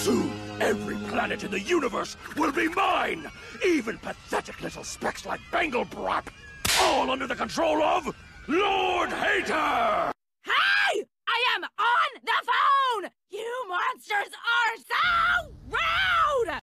Soon, every planet in the universe will be mine! Even pathetic little specks like Banglebrop! All under the control of Lord Hater! Hey! I am on the phone! You monsters are so.